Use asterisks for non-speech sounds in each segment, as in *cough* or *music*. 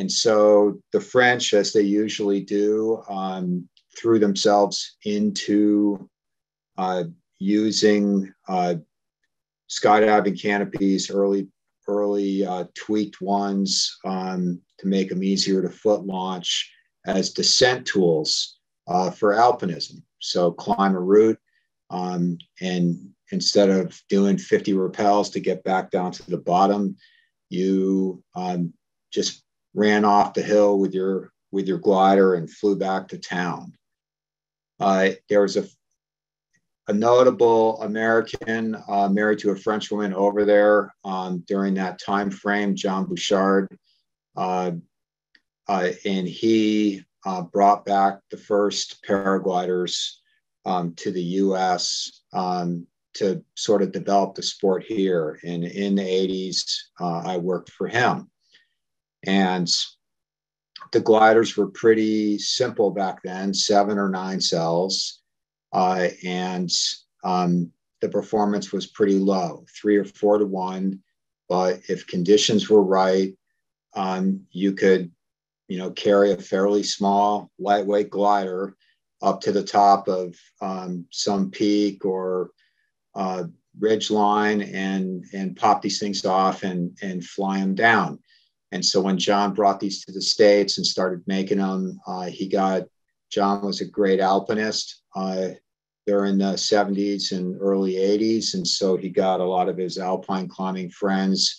And so the French, as they usually do, um, threw themselves into uh, using uh, skydiving canopies, early early uh, tweaked ones um, to make them easier to foot launch as descent tools uh, for alpinism. So climb a route um, and instead of doing 50 rappels to get back down to the bottom, you um, just ran off the hill with your with your glider and flew back to town. Uh, there was a a notable American uh, married to a French woman over there um, during that time frame, John Bouchard, uh, uh and he uh, brought back the first paragliders um, to the U.S. Um, to sort of develop the sport here. And in the 80s, uh, I worked for him. And the gliders were pretty simple back then, seven or nine cells. Uh, and um, the performance was pretty low, three or four to one. But if conditions were right, um, you could, you know, carry a fairly small, lightweight glider up to the top of um, some peak or uh, ridge line and and pop these things off and and fly them down. And so when John brought these to the states and started making them, uh, he got John was a great alpinist uh, during the 70s and early 80s, and so he got a lot of his alpine climbing friends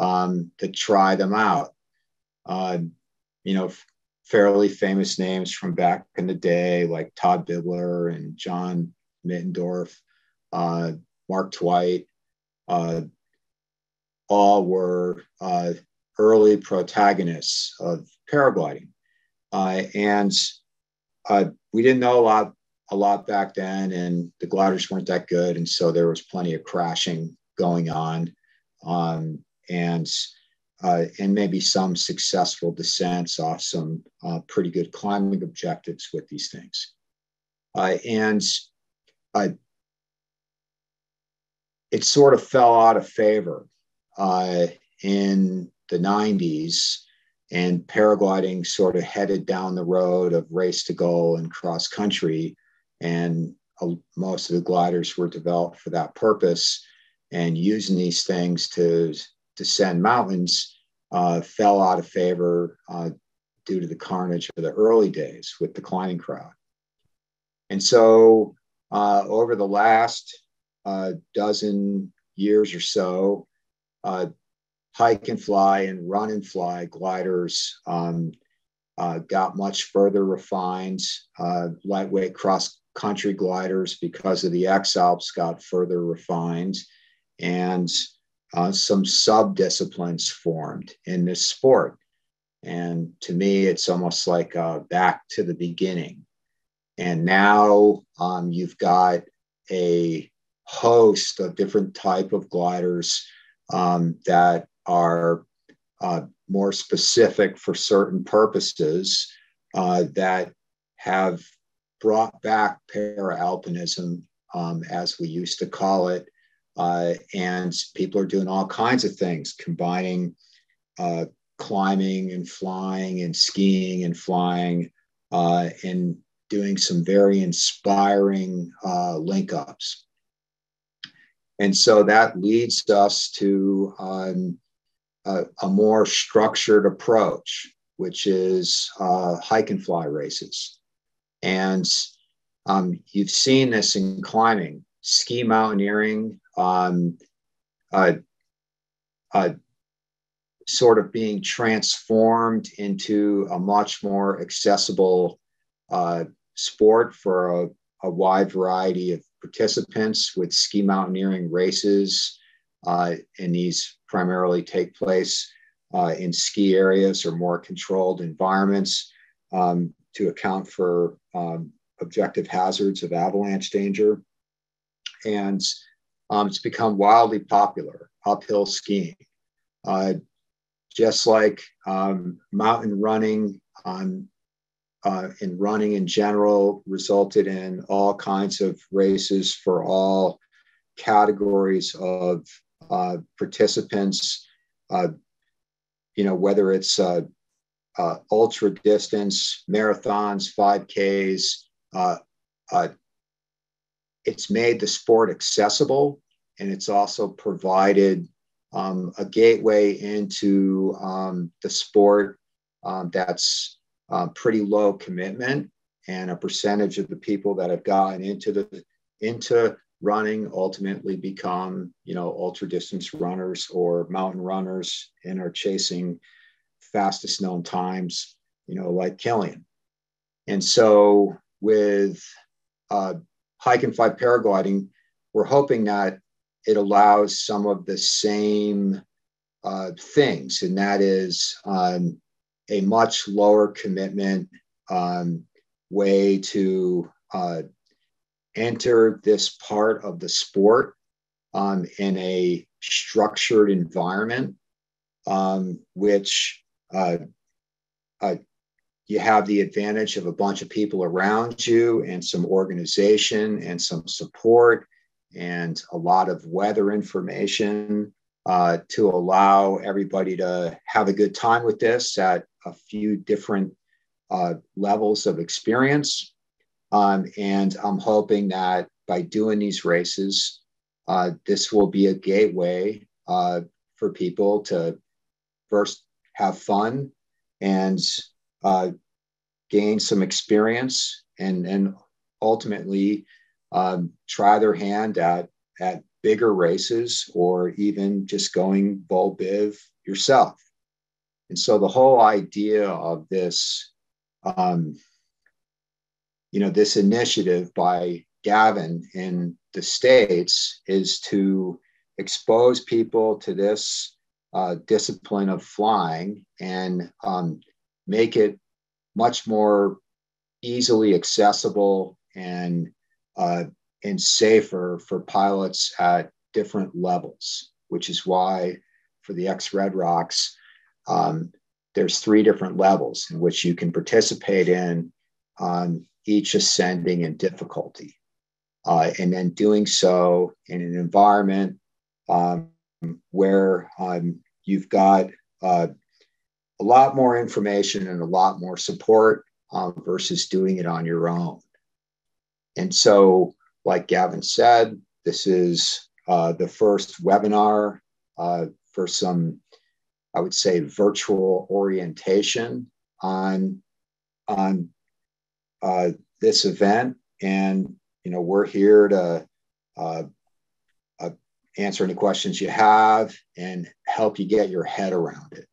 um, to try them out. Uh, you know, fairly famous names from back in the day, like Todd Bibler and John Mittendorf uh, Mark Twight, uh, all were uh, early protagonists of paragliding. Uh, and uh, we didn't know a lot, a lot back then, and the gliders weren't that good. And so there was plenty of crashing going on. Um, and uh, and maybe some successful descents off some uh, pretty good climbing objectives with these things. Uh, and it sort of fell out of favor uh, in the 90s, and paragliding sort of headed down the road of race to goal and cross country. And uh, most of the gliders were developed for that purpose. And using these things to descend mountains uh, fell out of favor uh, due to the carnage of the early days with the climbing crowd. And so, uh, over the last uh, dozen years or so, uh, hike and fly and run and fly gliders um, uh, got much further refined. Uh, lightweight cross country gliders, because of the X Alps, got further refined. And uh, some sub disciplines formed in this sport. And to me, it's almost like uh, back to the beginning. And now um, you've got a host of different type of gliders um, that are uh, more specific for certain purposes uh, that have brought back para-alpinism um, as we used to call it uh, and people are doing all kinds of things combining uh, climbing and flying and skiing and flying uh, and doing some very inspiring uh, link ups and so that leads us to um, a, a, more structured approach, which is uh, hike and fly races. And um, you've seen this in climbing, ski mountaineering, um, uh, uh, sort of being transformed into a much more accessible uh, sport for a, a wide variety of participants with ski mountaineering races. Uh, and these primarily take place uh, in ski areas or more controlled environments um, to account for um, objective hazards of avalanche danger. And um, it's become wildly popular, uphill skiing. Uh, just like um, mountain running on uh, in running in general resulted in all kinds of races for all categories of uh, participants. Uh, you know, whether it's uh, uh, ultra distance, marathons, 5Ks. Uh, uh, it's made the sport accessible and it's also provided um, a gateway into um, the sport um, that's pretty low commitment and a percentage of the people that have gotten into the into running ultimately become you know ultra distance runners or mountain runners and are chasing fastest known times you know like Kilian. And so with uh, hike and fly paragliding we're hoping that it allows some of the same uh, things. And that is um, a much lower commitment um, way to uh, enter this part of the sport um, in a structured environment, um, which uh, uh, you have the advantage of a bunch of people around you and some organization and some support and a lot of weather information uh, to allow everybody to have a good time with this at a few different uh, levels of experience. Um, and I'm hoping that by doing these races, uh, this will be a gateway uh, for people to first have fun and uh, gain some experience and, and ultimately um, try their hand at, at bigger races or even just going vol biv yourself. And so the whole idea of this um, you know, this initiative by Gavin in the States is to expose people to this uh, discipline of flying and um, make it much more easily accessible and uh, and safer for pilots at different levels, which is why for the X Red Rocks, um, there's three different levels in which you can participate in on each ascending in difficulty. Uh, and then doing so in an environment um, where um, you've got uh, a lot more information and a lot more support um, versus doing it on your own. And so, like Gavin said, this is uh, the first webinar uh, for some, I would say, virtual orientation on on uh, this event, and you know we're here to uh, uh, answer any questions you have and help you get your head around it.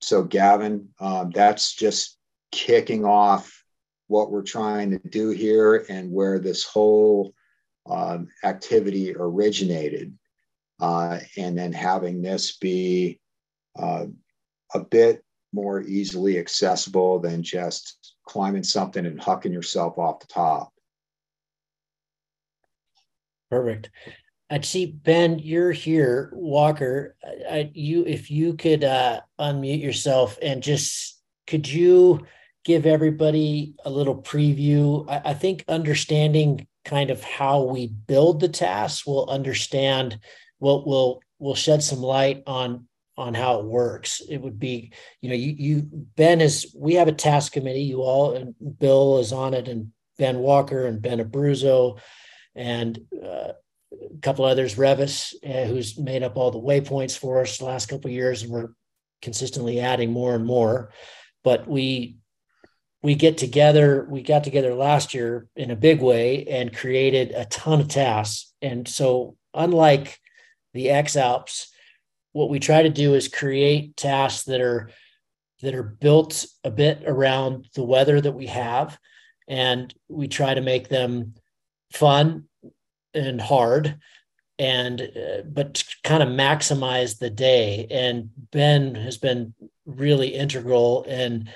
So, Gavin, um, that's just kicking off what we're trying to do here and where this whole um, activity originated. Uh, and then having this be uh, a bit more easily accessible than just climbing something and hucking yourself off the top. Perfect. I see Ben, you're here. Walker, I, you if you could uh, unmute yourself and just could you give everybody a little preview? I, I think understanding kind of how we build the tasks will understand what will will shed some light on on how it works. It would be, you know, you you Ben is we have a task committee. You all and Bill is on it, and Ben Walker and Ben Abruzzo, and uh, a couple others, Revis, uh, who's made up all the waypoints for us the last couple years, and we're consistently adding more and more. But we we get together. We got together last year in a big way and created a ton of tasks. And so, unlike the X Alps what we try to do is create tasks that are that are built a bit around the weather that we have. And we try to make them fun and hard and uh, but kind of maximize the day. And ben has been really integral in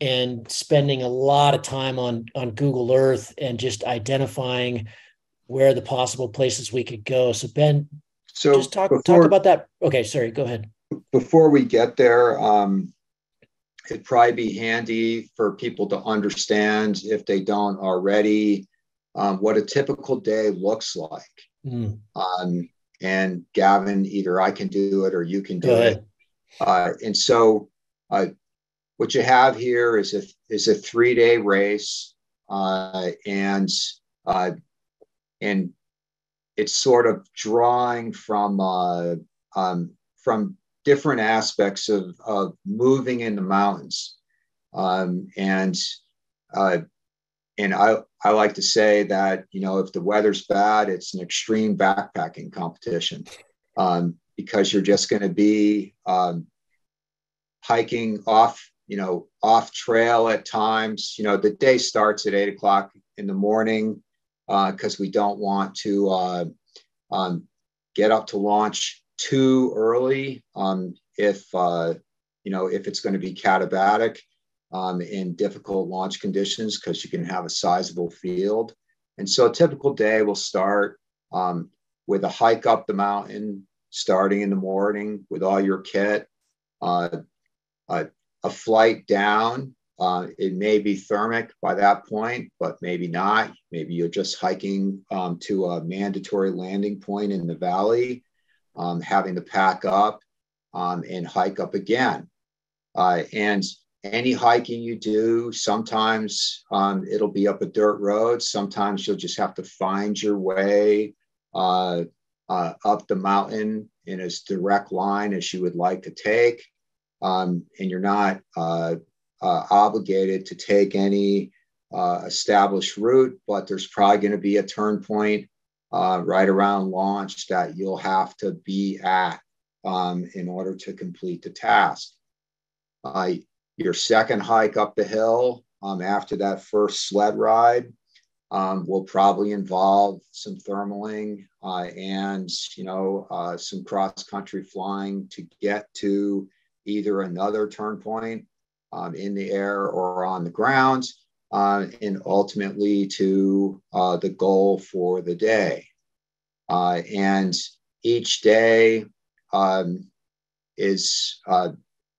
and spending a lot of time on on google earth and just identifying where the possible places we could go. So ben so just talk before, talk about that. Okay, sorry, go ahead. Before we get there, um, it'd probably be handy for people to understand if they don't already um, what a typical day looks like. Mm. Um, and Gavin, either I can do it or you can do it. Uh, and so, uh, what you have here is a is a three day race, uh, and uh, and it's sort of drawing from uh, um, from different aspects of of moving in the mountains, um, and uh, and I I like to say that you know if the weather's bad, it's an extreme backpacking competition um, because you're just going to be um, hiking off you know off trail at times. You know the day starts at eight o'clock in the morning because uh, we don't want to uh, um, get up to launch too early um, if uh, you know if it's going to be katabatic um, in difficult launch conditions because you can have a sizable field. And so a typical day will start um, with a hike up the mountain, starting in the morning with all your kit, uh, a, a, flight down. Uh, it may be thermic by that point, but maybe not. Maybe you're just hiking um, to a mandatory landing point in the valley, um, having to pack up um, and hike up again. Uh, and any hiking you do, sometimes um, it'll be up a dirt road. Sometimes you'll just have to find your way uh, uh, up the mountain in as direct line as you would like to take. Um, and you're not uh, obligated to take any uh, established route, but there's probably going to be a turn point uh, right around launch that you'll have to be at um, in order to complete the task. Uh, your second hike up the hill um, after that first sled ride um, will probably involve some thermaling uh, and you know uh, some cross country flying to get to either another turn point um, in the air or on the ground uh, and ultimately to uh, the goal for the day uh, and each day um, is uh,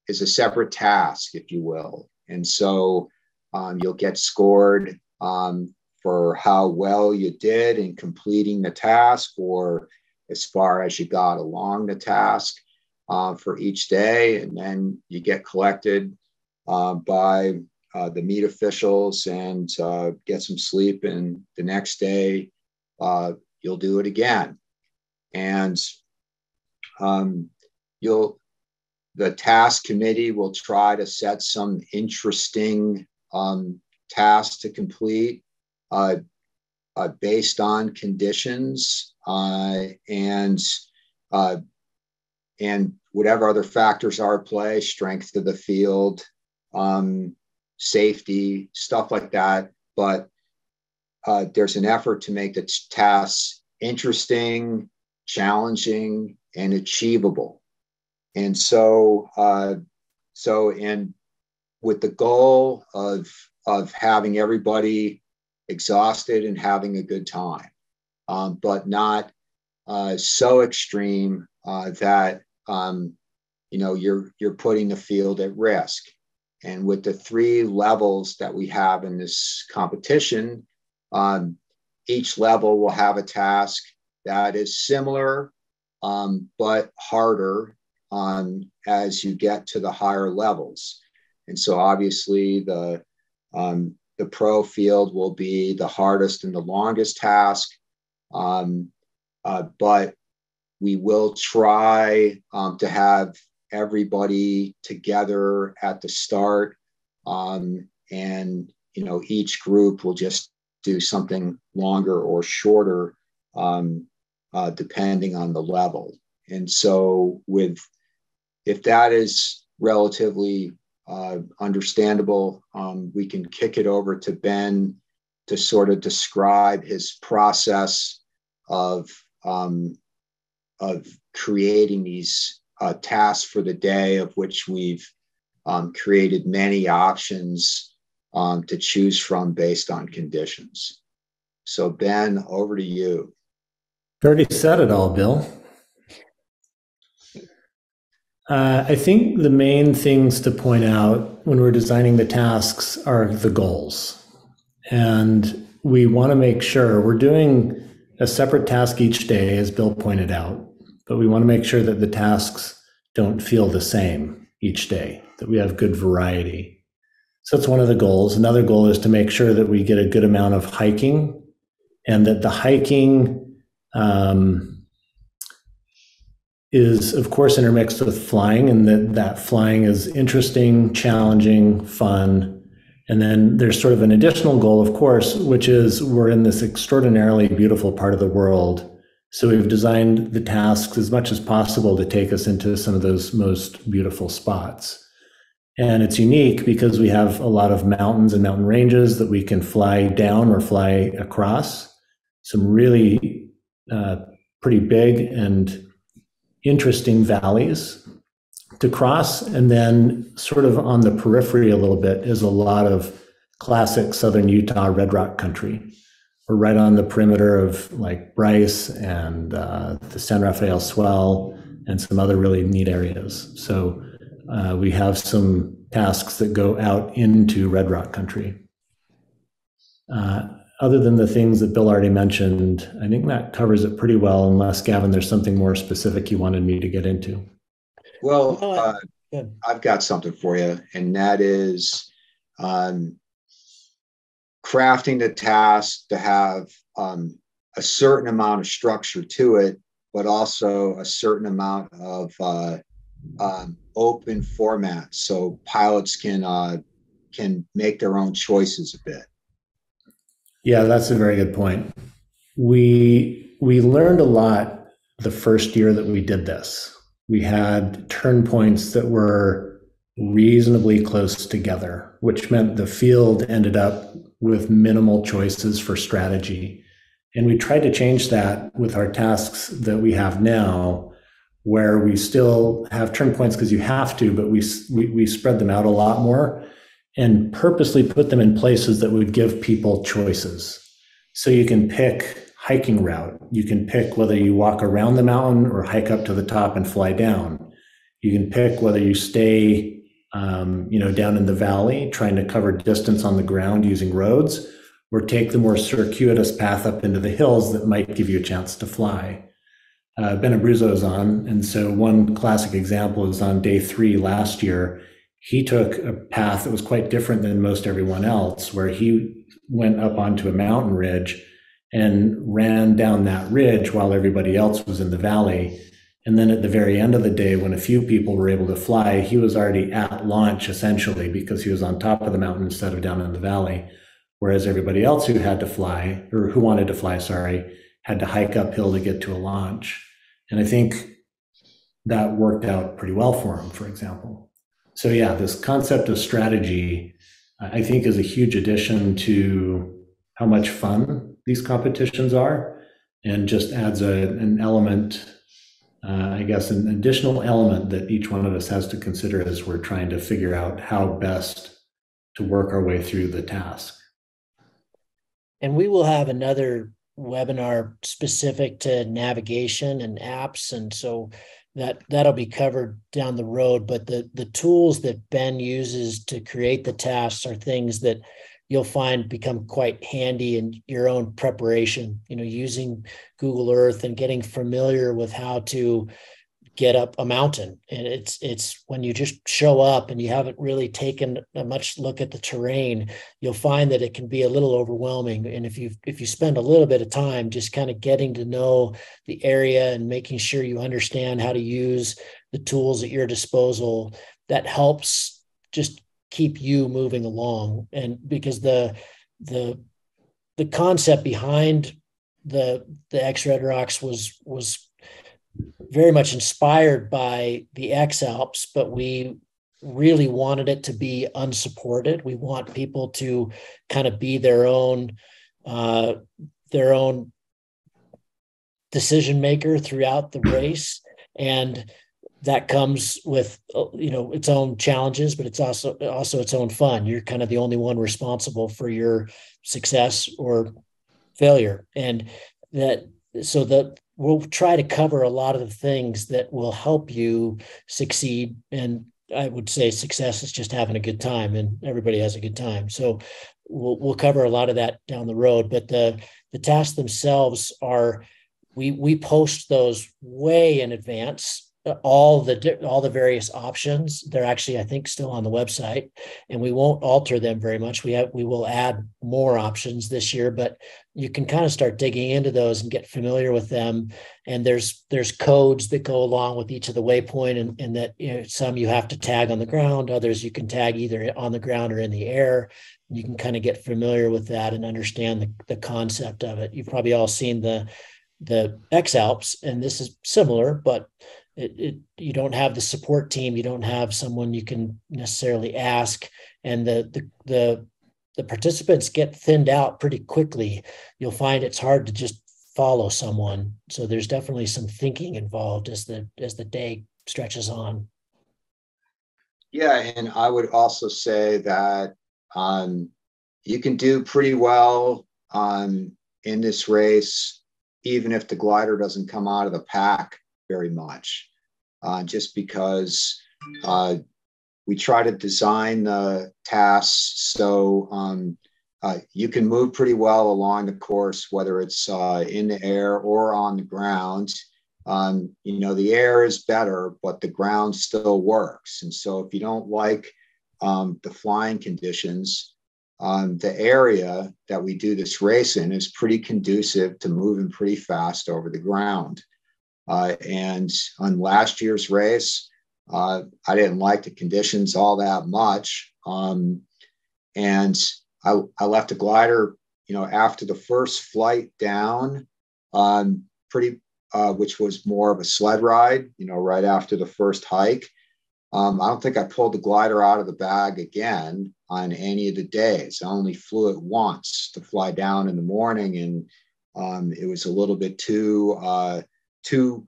is a separate task, if you will. And so um, you'll get scored um, for how well you did in completing the task or as far as you got along the task uh, for each day. And then you get collected uh, by uh, the meet officials and uh, get some sleep. And the next day, uh, you'll do it again. And um, you'll the task committee will try to set some interesting um, tasks to complete uh, based on conditions and and whatever other factors are at play, strength of the field, um, safety, stuff like that. But uh, there's an effort to make the tasks interesting, challenging, and achievable. And so, uh, so, and with the goal of, of having everybody exhausted and having a good time, um, but not uh, so extreme uh, that um, you know you're you're putting the field at risk. And with the three levels that we have in this competition, um, each level will have a task that is similar um, but harder um, as you get to the higher levels. And so obviously the um, the pro field will be the hardest and the longest task, um, uh, but we will try um, to have everybody together at the start, um, and you know each group will just do something longer or shorter um, uh, depending on the level. And so with if that is relatively uh, understandable, um, we can kick it over to Ben to sort of describe his process of um, of creating these uh, tasks for the day, of which we've um, created many options um, to choose from based on conditions. So, Ben, over to you. Already said it all, Bill. Uh, I think the main things to point out when we're designing the tasks are the goals. And we want to make sure we're doing a separate task each day, as Bill pointed out, but we want to make sure that the tasks don't feel the same each day, that we have good variety. So that's one of the goals. Another goal is to make sure that we get a good amount of hiking and that the hiking um, is, of course, intermixed with flying, and that that flying is interesting, challenging, fun. And then there's sort of an additional goal, of course, which is we're in this extraordinarily beautiful part of the world so we've designed the tasks as much as possible to take us into some of those most beautiful spots. And it's unique because we have a lot of mountains and mountain ranges that we can fly down or fly across. Some really uh, pretty big and interesting valleys to cross. And then, sort of on the periphery a little bit, is a lot of classic southern Utah red rock country we're right on the perimeter of like Bryce and uh, the San Rafael Swell and some other really neat areas. So uh, we have some tasks that go out into Red Rock country. Uh, other than the things that Bill already mentioned, I think that covers it pretty well, unless, Gavin, there's something more specific you wanted me to get into. Well, uh, I've got something for you, and that is um, crafting the task to have um, a certain amount of structure to it, but also a certain amount of uh, um, open format, so pilots can uh, can make their own choices a bit. Yeah, that's a very good point. We we learned a lot the first year that we did this. We had turn points that were reasonably close together, which meant the field ended up with minimal choices for strategy. And we tried to change that with our tasks that we have now, where we still have turn points because you have to, but we, we, we spread them out a lot more and purposely put them in places that would give people choices. So you can pick hiking route. You can pick whether you walk around the mountain or hike up to the top and fly down. You can pick whether you stay um, you know, down in the valley, trying to cover distance on the ground using roads, or take the more circuitous path up into the hills that might give you a chance to fly. Uh, Ben Abruzzo is on, and so one classic example is on day three last year. He took a path that was quite different than most everyone else, where he went up onto a mountain ridge and ran down that ridge while everybody else was in the valley and then at the very end of the day, when a few people were able to fly, he was already at launch essentially because he was on top of the mountain instead of down in the valley. Whereas everybody else who had to fly, or who wanted to fly, sorry, had to hike uphill to get to a launch. And I think that worked out pretty well for him, for example. So, yeah, this concept of strategy, I think, is a huge addition to how much fun these competitions are and just adds a, an element uh, I guess, an additional element that each one of us has to consider as we're trying to figure out how best to work our way through the task. And we will have another webinar specific to navigation and apps. And so that that'll be covered down the road. But the the tools that Ben uses to create the tasks are things that you'll find become quite handy in your own preparation you know using google earth and getting familiar with how to get up a mountain. And it's it's when you just show up and you haven't really taken a much look at the terrain you'll find that it can be a little overwhelming. And if you if you spend a little bit of time just kind of getting to know the area and making sure you understand how to use the tools at your disposal that helps just keep you moving along and because the the the concept behind the the X Red Rocks was was very much inspired by the X Alps, but we really wanted it to be unsupported. We want people to kind of be their own uh, their own decision maker throughout the race, and that comes with you know its own challenges but it's also also its own fun. You're kind of the only one responsible for your success or failure. And that so that we'll try to cover a lot of the things that will help you succeed. And i would say success is just having a good time and everybody has a good time. So we'll, we'll cover a lot of that down the road but the the tasks themselves are we we post those way in advance all the all the various options. They're actually, I think, still on the website, and we won't alter them very much. We have we will add more options this year, but you can kind of start digging into those and get familiar with them. And there's there's codes that go along with each of the waypoint, and, and that you know, some you have to tag on the ground, others you can tag either on the ground or in the air. You can kind of get familiar with that and understand the, the concept of it. You've probably all seen the the X Alps, and this is similar, but it, it, you don't have the support team you don't have someone you can necessarily ask and the, the the the participants get thinned out pretty quickly. You'll find it's hard to just follow someone. So there's definitely some thinking involved as the as the day stretches on. Yeah and i would also say that um, you can do pretty well um, in this race even if the glider doesn't come out of the pack very much, uh, just because uh, we try to design the tasks so um, uh, you can move pretty well along the course, whether it's uh, in the air or on the ground. Um, you know, the air is better, but the ground still works. And so if you don't like um, the flying conditions, um, the area that we do this race in is pretty conducive to moving pretty fast over the ground. Uh, and on last year's race, uh, I didn't like the conditions all that much. Um, and I, I, left a glider, you know, after the first flight down, um, pretty, uh, which was more of a sled ride, you know, right after the first hike. Um, I don't think I pulled the glider out of the bag again on any of the days. I only flew it once to fly down in the morning, and um, it was a little bit too uh, too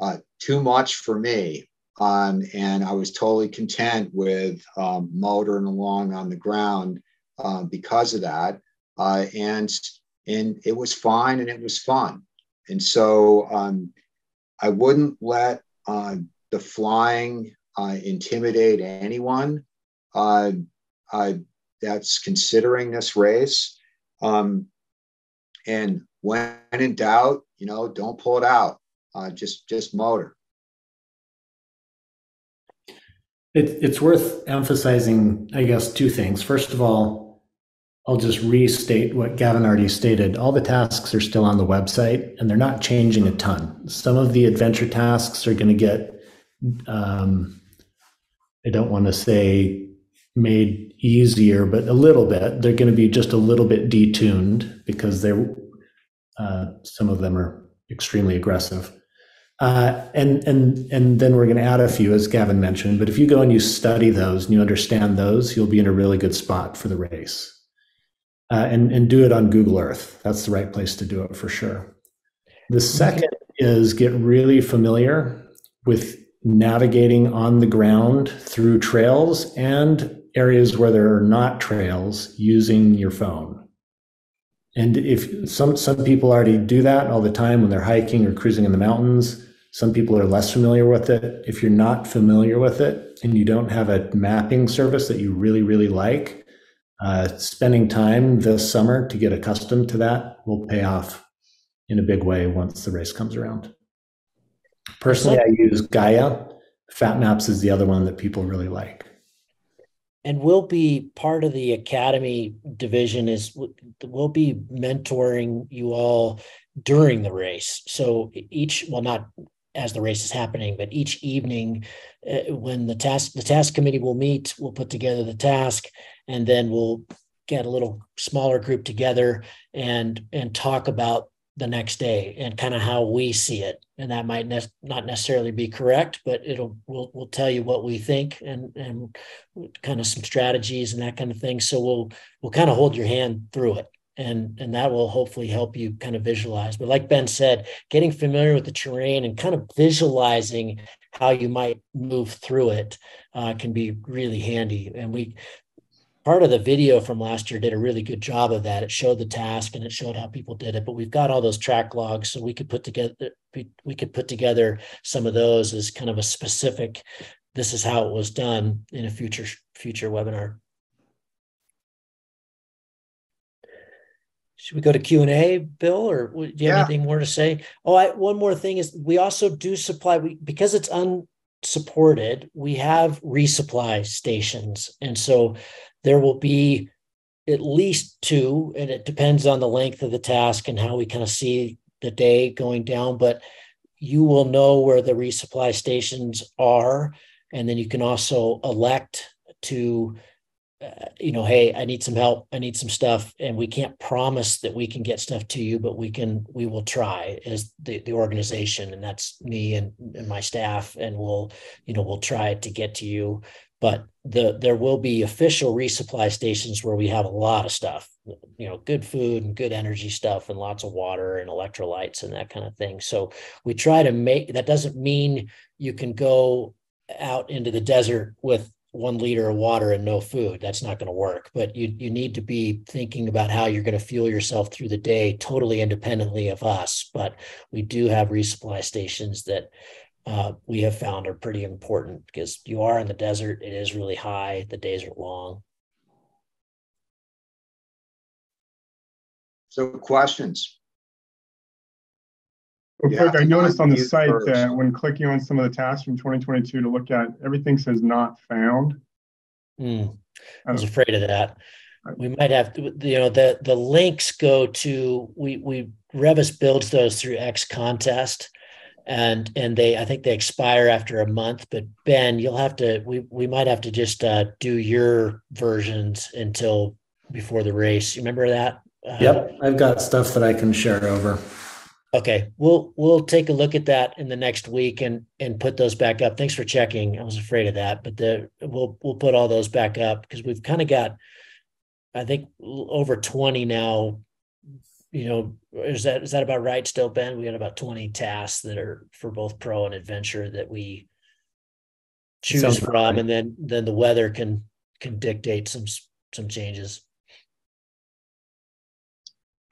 uh, too much for me. Um, and I was totally content with um, motoring along on the ground uh, because of that. Uh, and and it was fine and it was fun. And so um, I wouldn't let uh, the flying uh, intimidate anyone uh, that's considering this race. Um, and when in doubt, you know, don't pull it out uh, just just motor. It, it's worth emphasizing, I guess, two things. First of all, I'll just restate what Gavin already stated. All the tasks are still on the website and they're not changing a ton. Some of the adventure tasks are going to get, um, I don't want to say made easier, but a little bit. They're going to be just a little bit detuned because they're, uh, some of them are extremely aggressive. Uh, and and and then we're going to add a few, as Gavin mentioned. But if you go and you study those and you understand those, you'll be in a really good spot for the race. Uh, and and do it on Google Earth. That's the right place to do it for sure. The second is get really familiar with navigating on the ground through trails and areas where there are not trails using your phone. And if some some people already do that all the time when they're hiking or cruising in the mountains, some people are less familiar with it. If you're not familiar with it and you don't have a mapping service that you really, really like, uh, spending time this summer to get accustomed to that will pay off in a big way once the race comes around. Personally, I use Gaia. Fat Maps is the other one that people really like. And we'll be part of the academy division is we'll be mentoring you all during the race. So each, well, not as the race is happening. But each evening, uh, when the task the task committee will meet, we'll put together the task, and then we'll get a little smaller group together and and talk about the next day and kind of how we see it and that might ne- not necessarily be correct but it'll we'll, we'll tell you what we think and and kind of some strategies and that kind of thing so we'll we'll kind of hold your hand through it and and that will hopefully help you kind of visualize. But like ben said getting familiar with the terrain and kind of visualizing how you might move through it uh, can be really handy. And we part of the video from last year did a really good job of that. It showed the task and it showed how people did it but we've got all those track logs so we could put together we, we could put together some of those as kind of a specific this is how it was done in a future future webinar should we go to Q and A, Bill, or do you have yeah. anything more to say? Oh, I, one more thing is we also do supply we because it's unsupported. We have resupply stations, and so there will be at least two, and it depends on the length of the task and how we kind of see the day going down. But you will know where the resupply stations are, and then you can also elect to you know, hey, I need some help. I need some stuff, and we can't promise that we can get stuff to you, but we can. We will try as the the organization, and that's me and, and my staff, and we'll, you know, we'll try to get to you. But the there will be official resupply stations where we have a lot of stuff, you know, good food and good energy stuff, and lots of water and electrolytes and that kind of thing. So we try to make that doesn't mean you can go out into the desert with one liter of water and no food that's not going to work. But you you need to be thinking about how you're going to fuel yourself through the day totally independently of us. But we do have resupply stations that uh, we have found are pretty important because you are in the desert it is really high the days are long. So questions Real yeah, quick, I noticed on the site first. that when clicking on some of the tasks from 2022 to look at, everything says not found. Mm, I was afraid of that. We might have to, you know, the the links go to we we Revis builds those through XContest, and and they I think they expire after a month. But Ben, you'll have to we we might have to just uh, do your versions until before the race. You remember that? Uh, yep, I've got stuff that I can share over. Okay, we'll we'll take a look at that in the next week and and put those back up. Thanks for checking. I was afraid of that, but the we'll we'll put all those back up because we've kind of got, I think over twenty now. You know, is that is that about right? Still, Ben, we got about twenty tasks that are for both pro and adventure that we choose Sounds from, right. and then then the weather can can dictate some some changes.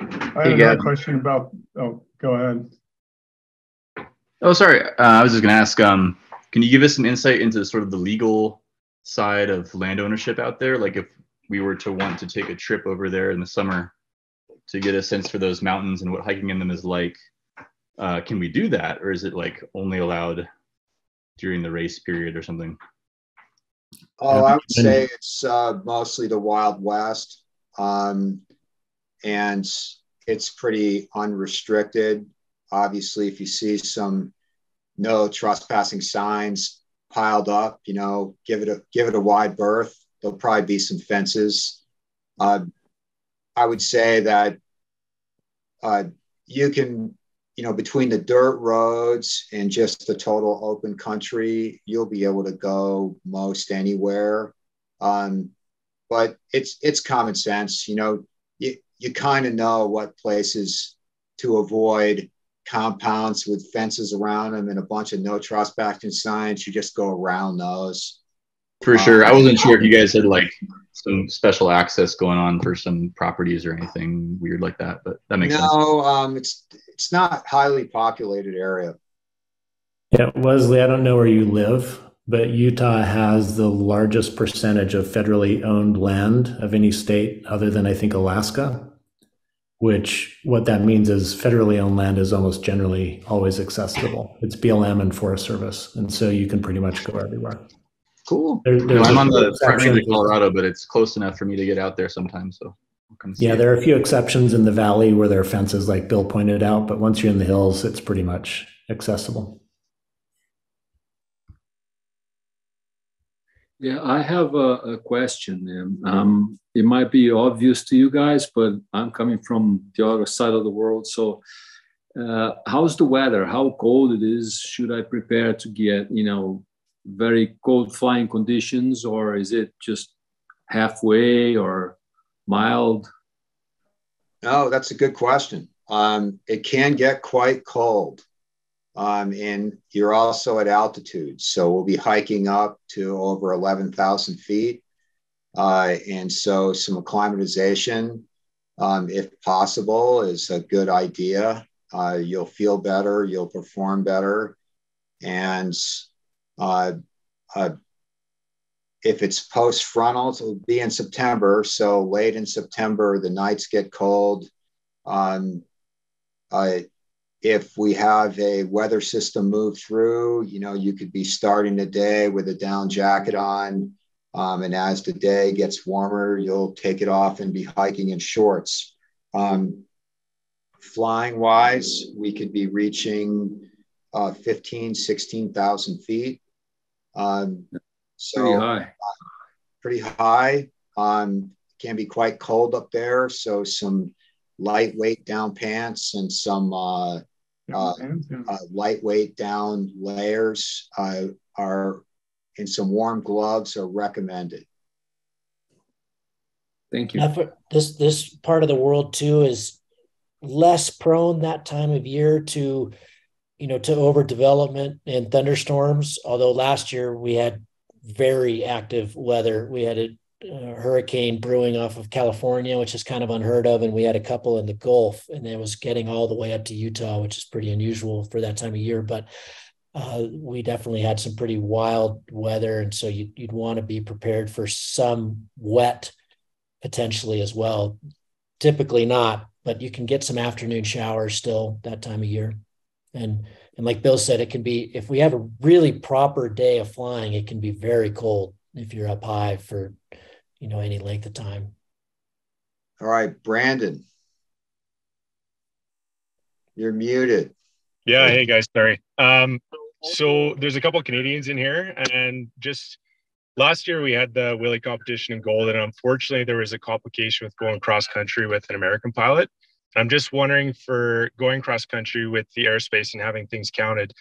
I have a question about. Oh, go ahead. Oh, sorry. Uh, I was just going to ask. Um, can you give us some insight into sort of the legal side of land ownership out there? Like, if we were to want to take a trip over there in the summer to get a sense for those mountains and what hiking in them is like, uh, can we do that, or is it like only allowed during the race period or something? Oh, I would say it's uh, mostly the Wild West. Um, and it's pretty unrestricted. Obviously, if you see some no trespassing signs piled up, you know, give it a give it a wide berth. There'll probably be some fences. Uh, I would say that uh, you can, you know, between the dirt roads and just the total open country, you'll be able to go most anywhere. Um, but it's it's common sense, you know kind of know what places to avoid compounds with fences around them and a bunch of no trespassing signs. You just go around those. For sure. I wasn't sure if you guys had like some special access going on for some properties or anything weird like that, but that makes no, sense. No, um, it's it's not highly populated area. Yeah, Wesley, I don't know where you live, but Utah has the largest percentage of federally owned land of any state other than I think Alaska. Which what that means is federally owned land is almost generally always accessible. It's BLM and Forest Service, and so you can pretty much go everywhere. Cool. There, I'm on the front range of Colorado, but it's close enough for me to get out there sometimes. So yeah, there are a few exceptions in the valley where there are fences, like Bill pointed out. But once you're in the hills, it's pretty much accessible. Yeah, I have a, a question. Um, it might be obvious to you guys, but I'm coming from the other side of the world. So, uh, how's the weather? How cold it is? Should I prepare to get, you know, very cold flying conditions, or is it just halfway or mild? No, that's a good question. Um, it can get quite cold. Um, and you're also at altitude. So we'll be hiking up to over 11,000 feet. Uh, and so some acclimatization, um, if possible, is a good idea. Uh, you'll feel better, you'll perform better. And uh, uh if it's post frontal, it'll be in September. So late in September, the nights get cold. Um, if we have a weather system move through, you know, you could be starting the day with a down jacket on. Um, and as the day gets warmer, you'll take it off and be hiking in shorts. Um, flying wise, we could be reaching uh, 15, 16,000 feet. Um, so pretty high. Uh, pretty high. Um, can be quite cold up there. So some lightweight down pants and some uh, uh, uh, lightweight down layers uh, are and some warm gloves are recommended. Thank you. this this part of the world too is less prone that time of year to you know to overdevelopment and thunderstorms although last year we had very active weather we had a, a, hurricane brewing off of california which is kind of unheard of and we had a couple in the gulf and it was getting all the way up to utah which is pretty unusual for that time of year but uh, we definitely had some pretty wild weather and so you, you'd want to be prepared for some wet potentially as well typically not but you can get some afternoon showers still that time of year. And and like Bill said, it can be if we have a really proper day of flying, it can be very cold if you're up high for you know any length of time. All right, Brandon. You're muted. Yeah, hey guys, sorry. Um, so there's a couple Canadians in here, and just last year we had the Willie competition in gold, and unfortunately there was a complication with going cross country with an American pilot. I'm just wondering for going cross country with the airspace and having things counted,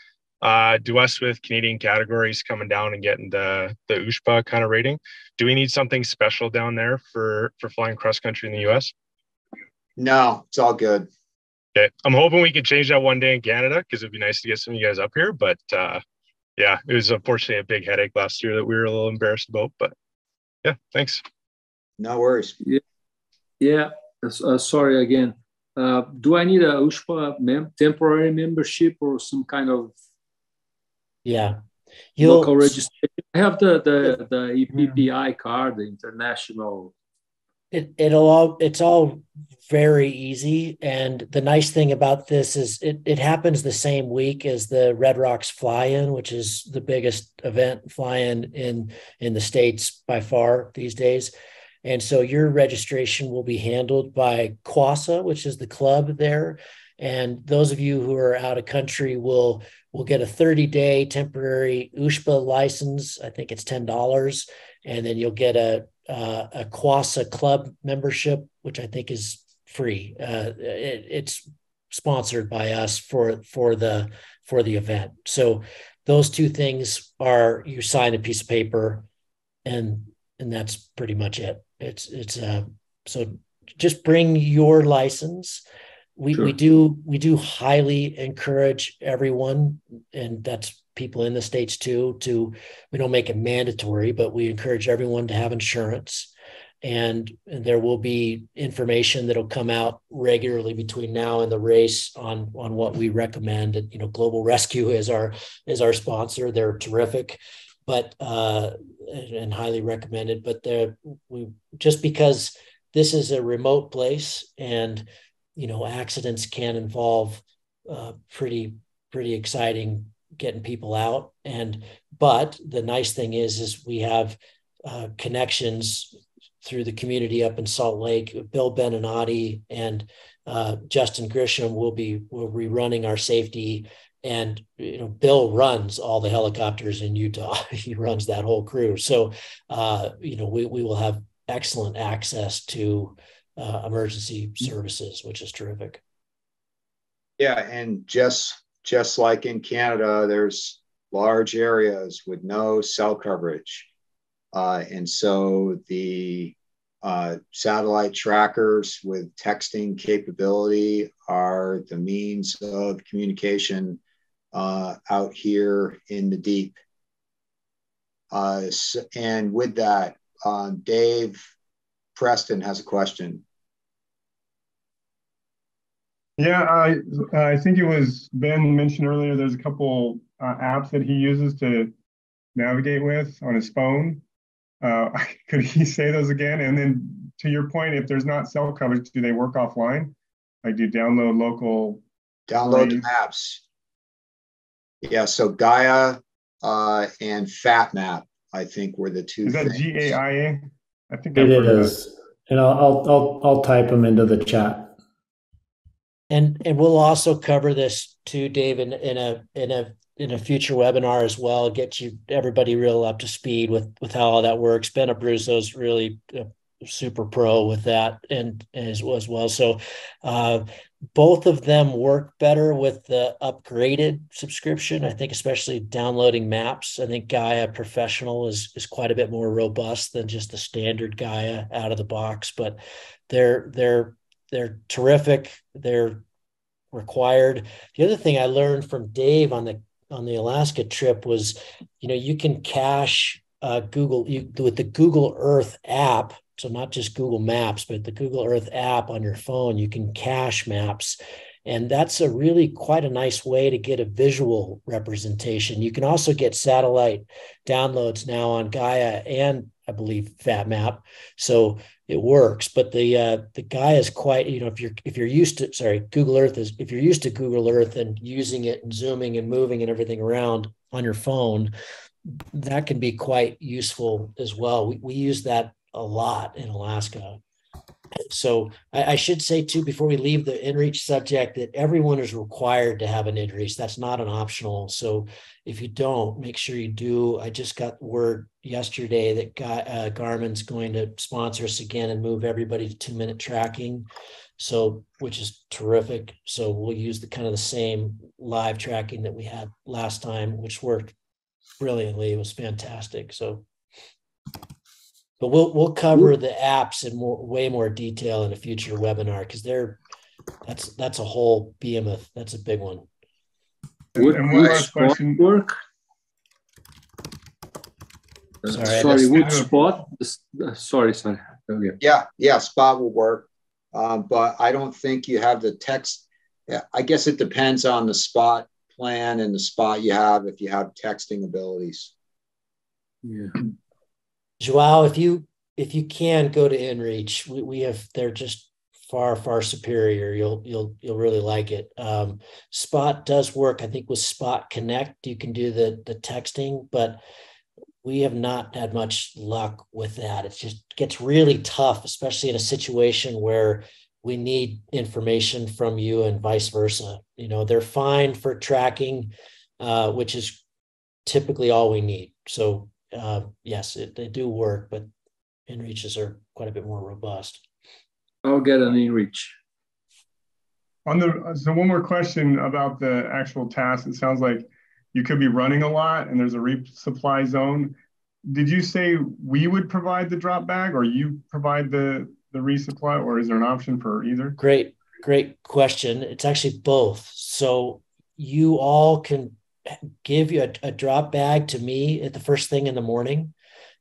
uh, do us with Canadian categories coming down and getting the the USPA kind of rating, do we need something special down there for for flying cross country in the US? No, it's all good. Okay, I'm hoping we could change that one day in Canada because it'd be nice to get some of you guys up here, but uh, yeah, it was unfortunately a big headache last year that we were a little embarrassed about. But yeah, thanks. No worries. Yeah, yeah. Uh, sorry again. Uh, do I need a USPA mem- temporary membership or some kind of yeah. You'll, local registration? I have the the the IPPI card, the international. It, it'll all it's all very easy. And the nice thing about this is it, it happens the same week as the red rocks fly-in which is the biggest event fly-in in in the states by far these days. And so your registration will be handled by quasa which is the club there. And those of you who are out of country will will get a 30 day temporary USPA license i think it's $10 and then you'll get a uh, a Quasa club membership, which I think is free. Uh, it, it's sponsored by us for for the for the event. So those two things are you sign a piece of paper, and and that's pretty much it. It's it's uh so just bring your license. We sure. we do we do highly encourage everyone, and that's people in the states too to we don't make it mandatory but we encourage everyone to have insurance. And, and there will be information that'll come out regularly between now and the race on on what we recommend. And you know global rescue is our is our sponsor. They're terrific but uh and highly recommended. But they're we just because this is a remote place and you know accidents can involve uh, pretty pretty exciting getting people out. And but the nice thing is, is we have uh, connections through the community up in Salt Lake. Bill Beninati and uh, Justin Grisham will be will be running our safety. And you know, Bill runs all the helicopters in Utah. *laughs* he runs that whole crew. So uh, you know, we we will have excellent access to uh, emergency services, which is terrific. Yeah, and just just like in Canada, there's large areas with no cell coverage. Uh, and so the uh, satellite trackers with texting capability are the means of communication uh, out here in the deep. Uh, and with that, um, Dave Preston has a question. Yeah, I I think it was Ben mentioned earlier. There's a couple uh, apps that he uses to navigate with on his phone. Uh, *laughs* could he say those again? And then to your point, if there's not cell coverage, do they work offline? Like, do you download local? Download the maps. Yeah, so Gaia uh, and FatMap, I think, were the two. Is that G A I A? I think it is, and I'll, I'll I'll I'll type them into the chat. And and we'll also cover this too, Dave, in, in a in a in a future webinar as well. Get you everybody real up to speed with with how all that works. Ben Abruzzo's really super pro with that and as, as well. So uh, both of them work better with the upgraded subscription. I think especially downloading maps. I think Gaia Professional is is quite a bit more robust than just the standard Gaia out of the box, but they're they're they're terrific. They're required. The other thing I learned from Dave on the on the Alaska trip was, you know, you can cache uh, Google you, with the Google Earth app so not just Google Maps, but the Google Earth app on your phone, you can cache maps. And that's a really quite a nice way to get a visual representation. You can also get satellite downloads now on Gaia and I believe FatMap. So it works. But the uh, the Gaia is quite, you know, if you're if you're used to sorry, Google Earth is if you're used to Google Earth and using it and zooming and moving and everything around on your phone, that can be quite useful as well. We, we use that a lot in Alaska. So I, I, should say too, before we leave the inReach subject, that everyone is required to have an inReach. That's not an optional. So if you don't, make sure you do. I just got word yesterday that uh, Garmin's going to sponsor us again and move everybody to two minute tracking. So, which is terrific. So we'll use the kind of the same live tracking that we had last time, which worked brilliantly. It was fantastic. So but we'll we'll cover the apps in more way more detail in a future webinar because they're that's that's a whole behemoth. That's a big one. Would, and one last question. work? Sorry, sorry would spot? Sorry, sorry. Okay. Yeah, yeah, spot will work, um, but I don't think you have the text. I guess it depends on the spot plan and the spot you have if you have texting abilities. Yeah. Joao, if you if you can go to InReach, we, we have they're just far far superior. You'll you'll you'll really like it. Um, Spot does work. I think with Spot Connect, you can do the the texting, but we have not had much luck with that. It just gets really tough, especially in a situation where we need information from you and vice versa. You know, they're fine for tracking, uh, which is typically all we need. So uh, yes, it, they do work, but inReaches are quite a bit more robust. I'll get an inReach. On the so one more question about the actual task. It sounds like you could be running a lot and there's a resupply zone. Did you say we would provide the drop bag or you provide the the resupply or is there an option for either? Great, great question. It's actually both. So you all can give you a, a drop bag to me at the first thing in the morning,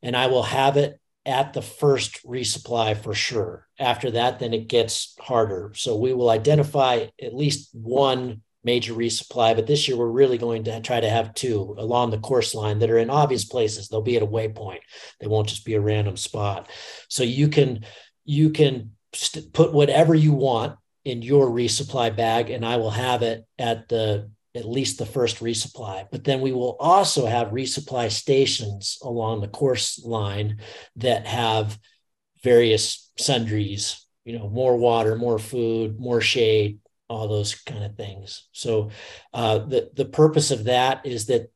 and I will have it at the first resupply for sure. After that, then it gets harder. So we will identify at least one major resupply, but this year we're really going to try to have two along the course line that are in obvious places. They'll be at a waypoint. They won't just be a random spot. So you can you can st- put whatever you want in your resupply bag, and I will have it at the at least the first resupply. But then we will also have resupply stations along the course line that have various sundries, you know, more water, more food, more shade, all those kind of things. So uh, the the purpose of that is that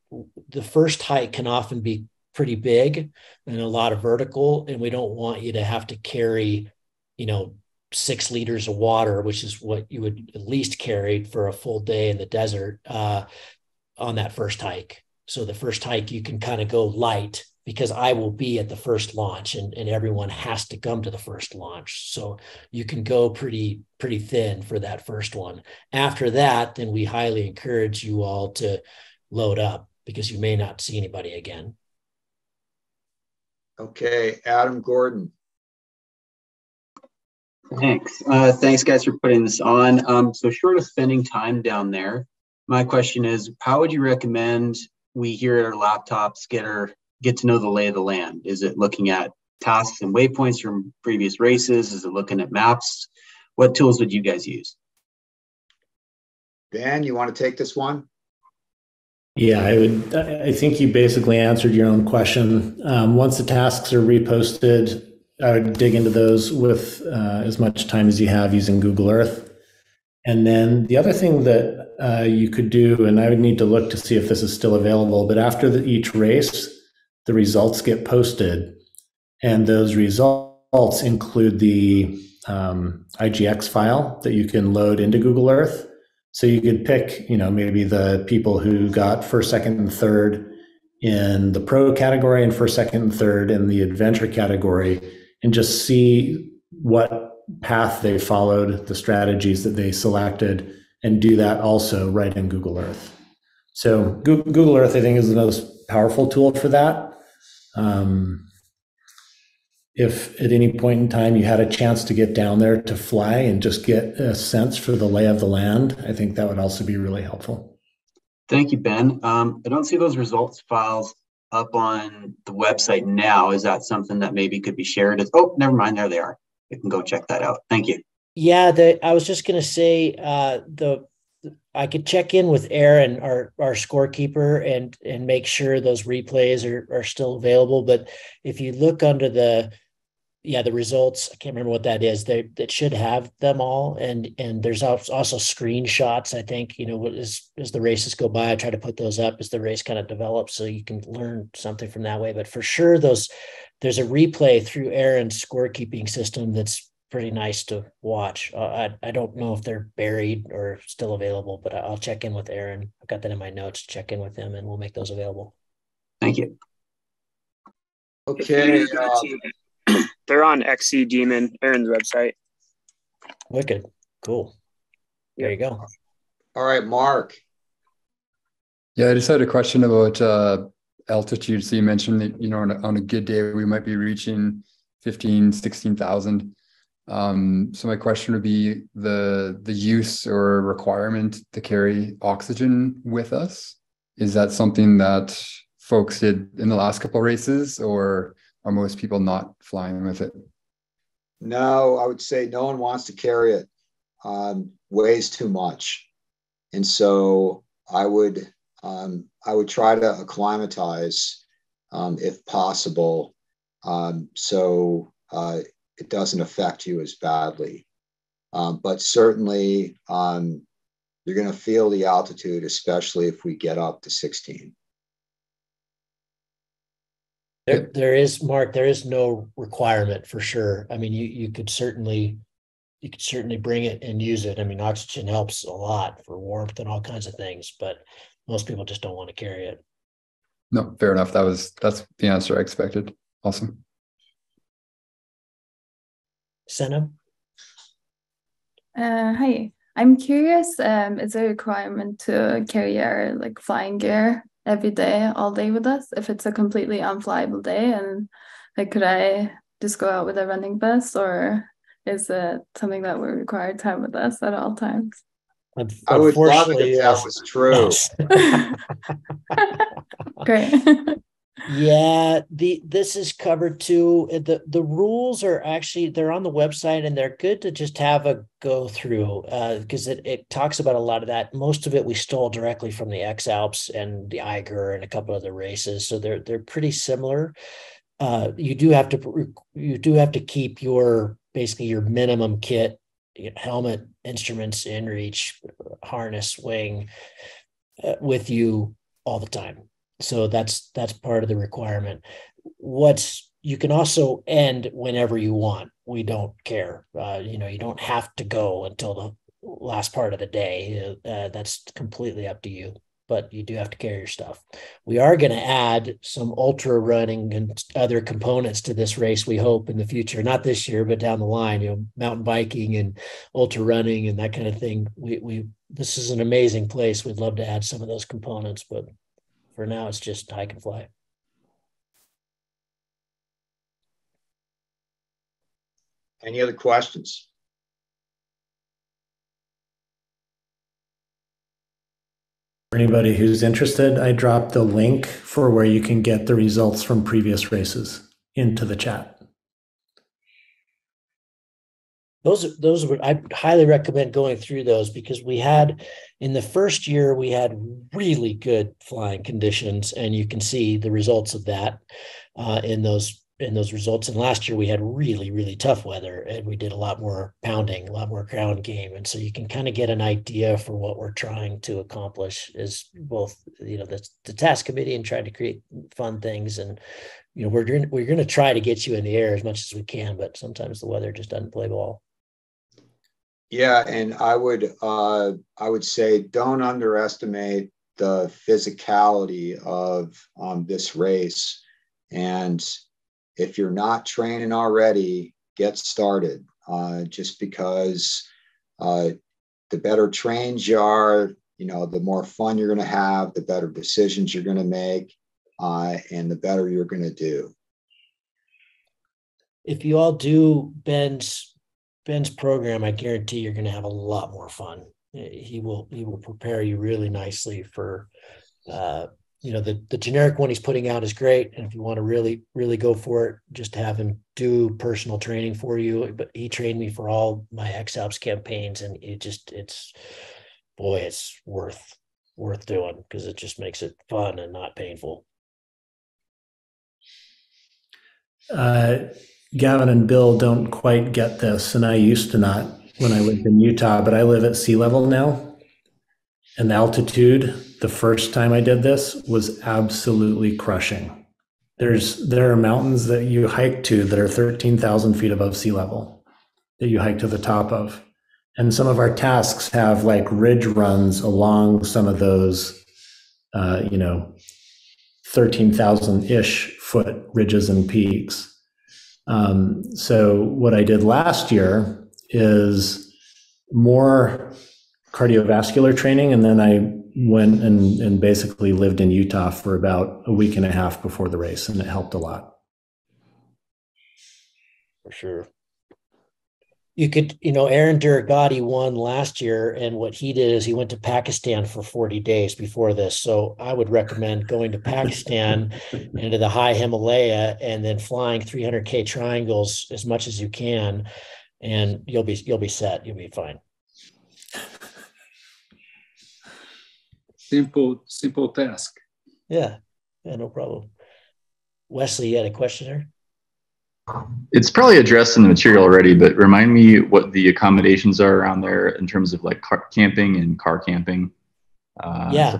the first hike can often be pretty big and a lot of vertical, and we don't want you to have to carry, you know, six liters of water, which is what you would at least carry for a full day in the desert uh, on that first hike. So the first hike, you can kind of go light because I will be at the first launch and, and everyone has to come to the first launch. So you can go pretty, pretty thin for that first one. After that, then we highly encourage you all to load up because you may not see anybody again. Okay, Adam Gordon. Thanks. Uh, thanks, guys, for putting this on. Um, so, short of spending time down there, my question is, how would you recommend we here at our laptops get our get to know the lay of the land? Is it looking at tasks and waypoints from previous races? Is it looking at maps? What tools would you guys use? Ben, you want to take this one? Yeah, I would. I think you basically answered your own question. Um, once the tasks are reposted, I would dig into those with uh, as much time as you have using Google Earth. And then the other thing that uh, you could do, and I would need to look to see if this is still available, but after the, each race, the results get posted, and those results include the um, IGC file that you can load into Google Earth. So you could pick, you know, maybe the people who got first, second, and third in the pro category and first, second, and third in the adventure category and just see what path they followed, the strategies that they selected, and do that also right in Google Earth. So Google Earth, I think, is the most powerful tool for that. Um, if at any point in time you had a chance to get down there to fly and just get a sense for the lay of the land, I think that would also be really helpful. Thank you, Ben. Um, I don't see those results files up on the website now. Is that something that maybe could be shared? As, oh, never mind. There they are. You can go check that out. Thank you. Yeah, the, I was just going to say uh, the I could check in with Aaron, our our scorekeeper, and and make sure those replays are are still available. But if you look under the yeah the results i can't remember what that is they that should have them all and and there's also screenshots i think you know as as the races go by i try to put those up as the race kind of develops so you can learn something from that way but for sure those there's a replay through aaron's scorekeeping system that's pretty nice to watch. Uh, I, I don't know if they're buried or still available but i'll check in with aaron. I've got that in my notes check in with him and we'll make those available. Thank you. Okay they're on XC Demon, Aaron's website. Wicked. Cool. There you go. All right, Mark. Yeah, I just had a question about uh, altitude. So you mentioned that, you know, on a, on a good day, we might be reaching 15, 16,000. Um, so my question would be the the use or requirement to carry oxygen with us. Is that something that folks did in the last couple races, or are most people not flying with it? No, I would say no one wants to carry it. Um, weighs too much, and so I would um, I would try to acclimatize um, if possible, um, so uh, it doesn't affect you as badly. Um, but certainly, um, you're going to feel the altitude, especially if we get up to 16. There, there is Mark. There is no requirement for sure. I mean, you you could certainly you could certainly bring it and use it. I mean, oxygen helps a lot for warmth and all kinds of things, but most people just don't want to carry it. No, fair enough. That was that's the answer I expected. Awesome. Senna. Uh, hi. I'm curious. Um, is there a requirement to carry our like flying gear every day, all day with us if it's a completely unflyable day? And like, could I just go out with a running vest, or is it something that we require to have with us at all times? I would love it if that was true. *laughs* Great. *laughs* yeah the this is covered too. The the rules are actually they're on the website and they're good to just have a go through because uh, it, it talks about a lot of that. Most of it we stole directly from the x alps and the eiger and a couple of other races so they're they're pretty similar. Uh, you do have to you do have to keep your basically your minimum kit helmet instruments inReach harness wing uh, with you all the time so that's that's part of the requirement. What's you can also end whenever you want. We don't care. Uh, you know you don't have to go until the last part of the day. Uh, that's completely up to you but you do have to carry your stuff. We are going to add some ultra running and other components to this race we hope in the future. Not this year but down the line you know mountain biking and ultra running and that kind of thing. We we this is an amazing place. We'd love to add some of those components but for now, it's just hike and fly. Any other questions? For anybody who's interested, I dropped the link for where you can get the results from previous races into the chat. Those those were I highly recommend going through those because we had in the first year we had really good flying conditions and you can see the results of that uh, in those in those results. And last year we had really, really tough weather and we did a lot more pounding, a lot more ground game. And so you can kind of get an idea for what we're trying to accomplish is both, you know, the, the task committee and trying to create fun things. And, you know, we're we're going to try to get you in the air as much as we can, but sometimes the weather just doesn't play ball. Yeah. And I would, uh, I would say don't underestimate the physicality of um, this race. And if you're not training already, get started. Uh, just because uh, the better trained you are, you know, the more fun you're going to have, the better decisions you're going to make, uh, and the better you're going to do. If you all do Ben's Ben's program, I guarantee you're going to have a lot more fun. He will he will prepare you really nicely for uh, you know the the generic one he's putting out is great and if you want to really really go for it just have him do personal training for you but he trained me for all my XAlps campaigns and it just it's boy it's worth worth doing because it just makes it fun and not painful uh, gavin and bill don't quite get this and i used to not when i lived in utah but i live at sea level now and altitude the first time I did this was absolutely crushing. There's there are mountains that you hike to that are 13,000 feet above sea level that you hike to the top of. And some of our tasks have like ridge runs along some of those, uh, you know, 13,000 ish foot ridges and peaks. Um, so, what I did last year is more cardiovascular training. And then I went and, and basically lived in Utah for about a week and a half before the race, and it helped a lot. For sure. You could, you know, Aaron Durogati won last year, and what he did is he went to Pakistan for 40 days before this. So I would recommend going to Pakistan *laughs* into the high Himalaya and then flying 300k triangles as much as you can, and you'll be you'll be set. You'll be fine. simple simple task yeah yeah no problem wesley you had a question there it's probably addressed in the material already but remind me what the accommodations are around there in terms of like car camping and car camping. Uh, yeah.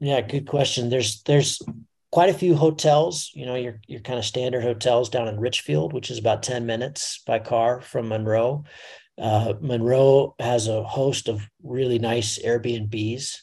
yeah good question. There's there's quite a few hotels you know your your kind of standard hotels down in richfield which is about 10 minutes by car from monroe. Uh, monroe has a host of really nice airbnbs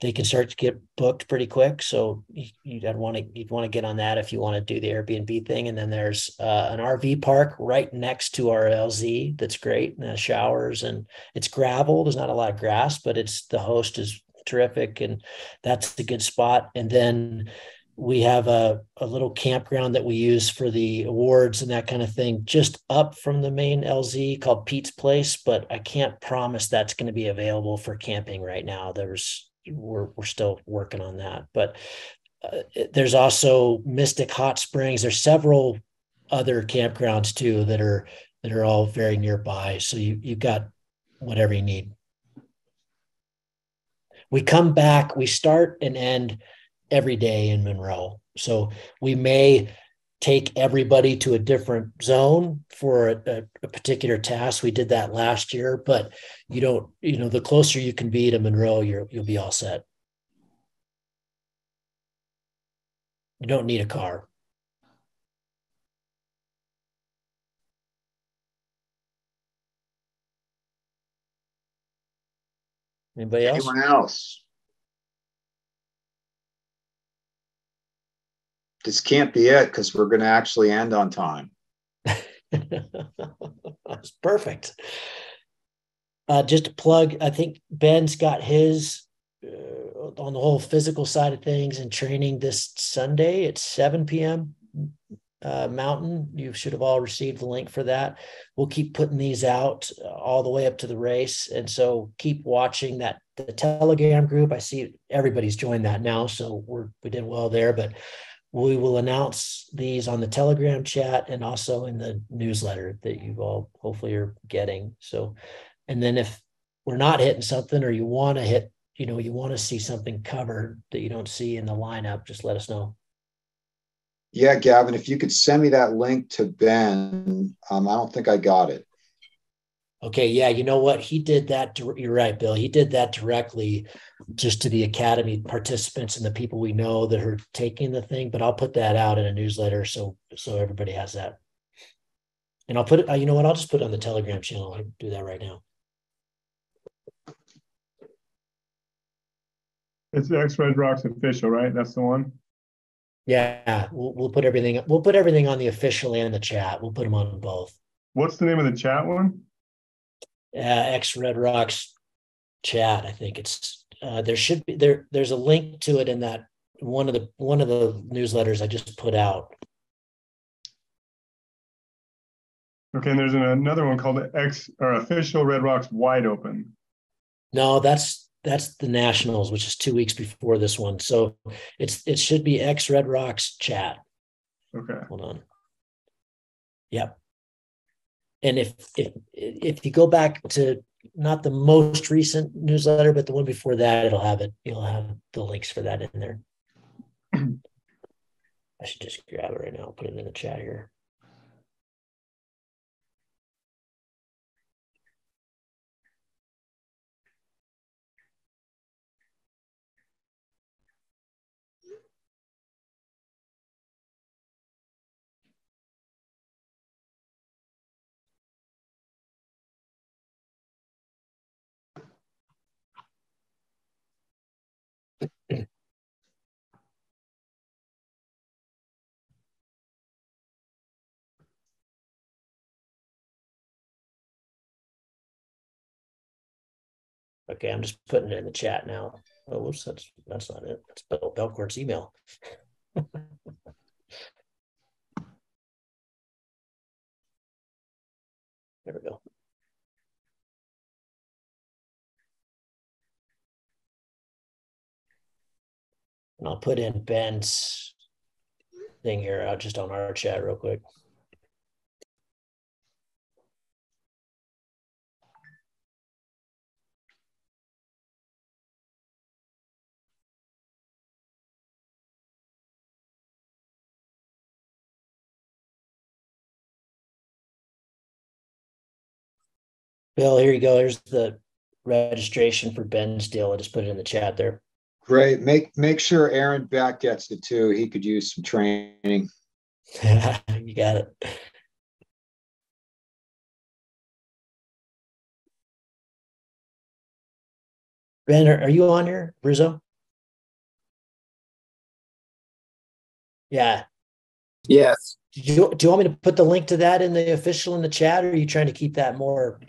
they can start to get booked pretty quick. So you, would want to you'd want to get on that if you want to do the Airbnb thing. And then there's uh, an RV park right next to our LZ that's great. And showers and it's gravel. There's not a lot of grass, but it's the host is terrific, and that's a good spot. And then we have a, a little campground that we use for the awards and that kind of thing just up from the main lz called pete's place but i can't promise that's going to be available for camping right now there's we're we're still working on that. But uh, there's also Mystic Hot Springs. There's several other campgrounds too that are that are all very nearby. So you you've got whatever you need. We come back. We start and end every day in Monroe. So we may take everybody to a different zone for a, a, particular task. We did that last year, but you don't, you know, the closer you can be to Monroe, you're, you'll be all set. You don't need a car. Anybody else? Anyone else? This can't be it because we're going to actually end on time. *laughs* That's perfect. Uh, just to plug, I think Ben's got his uh, on the whole physical side of things and training this Sunday at 7 p.m. Uh, Mountain. You should have all received the link for that. We'll keep putting these out uh, all the way up to the race, and so keep watching that the Telegram group. I see everybody's joined that now, so we're we did well there. But we will announce these on the Telegram chat and also in the newsletter that you all hopefully are getting. So, and then if we're not hitting something or you want to hit, you know, you want to see something covered that you don't see in the lineup, just let us know. Yeah, Gavin, if you could send me that link to Ben, um, I don't think I got it. Okay, yeah, you know what? He did that. You're right, Bill. He did that directly just to the academy participants and the people we know that are taking the thing. But I'll put that out in a newsletter so so everybody has that. And I'll put it. Uh, you know what? I'll just put it on the Telegram channel. I'll do that right now. It's X Red Rocks official, right? That's the one. Yeah, we'll we'll put everything. We'll put everything on the official and the chat. We'll put them on both. What's the name of the chat one? Uh, X Red Rocks chat. I think it's uh, there should be there. There's a link to it in that one of the one of the newsletters I just put out. Okay, and there's another one called X or official Red Rocks Wide Open. No, that's that's the Nationals, which is two weeks before this one. So it's it should be X Red Rocks chat. Okay. Hold on. Yep and if if if you go back to not the most recent newsletter, but the one before that, it'll have it. You'll have the links for that in there. *clears throat* I should just grab it right now. Put it in the chat here. Okay, I'm just putting it in the chat now. Oh, whoops, that's that's not it. That's Bill Belcourt's email. *laughs* there we go. And I'll put in Ben's thing here out just on our chat real quick. Bill, here you go. Here's the registration for Ben's deal. I just put it in the chat there. Great. Make make sure Aaron Beck gets it too. He could use some training. *laughs* you got it. Ben, are, are you on here, Rizzo? Yeah. Yes. Do you, do you want me to put the link to that in the official in the chat, or are you trying to keep that more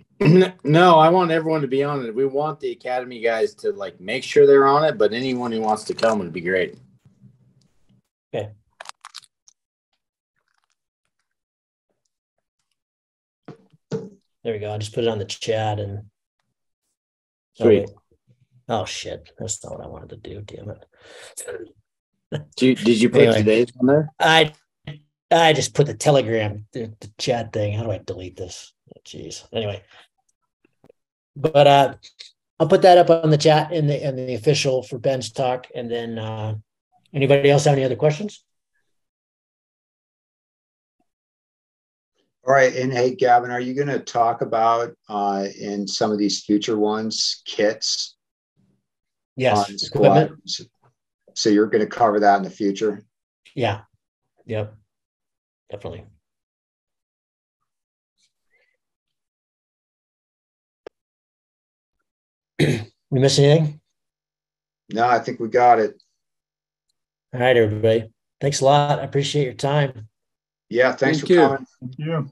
no, I want everyone to be on it. We want the academy guys to like make sure they're on it, but anyone who wants to come would be great. Okay. There we go. I just put it on the chat and Sweet. Oh, oh shit. That's not what I wanted to do. Damn it. *laughs* did you, did you put anyway, today's on there? I I just put the telegram the, the chat thing. How do I delete this? Oh, jeez. Oh, anyway, but uh, I'll put that up on the chat in the in the official for Ben's talk. And then uh, anybody else have any other questions? All right, and hey, Gavin, are you going to talk about uh, in some of these future ones kits? Yes, equipment. So you're going to cover that in the future. Yeah. Yep. Definitely. We miss anything? No, I think we got it. All right, everybody. Thanks a lot. I appreciate your time. Yeah, thanks Thank for you. coming. Thank you.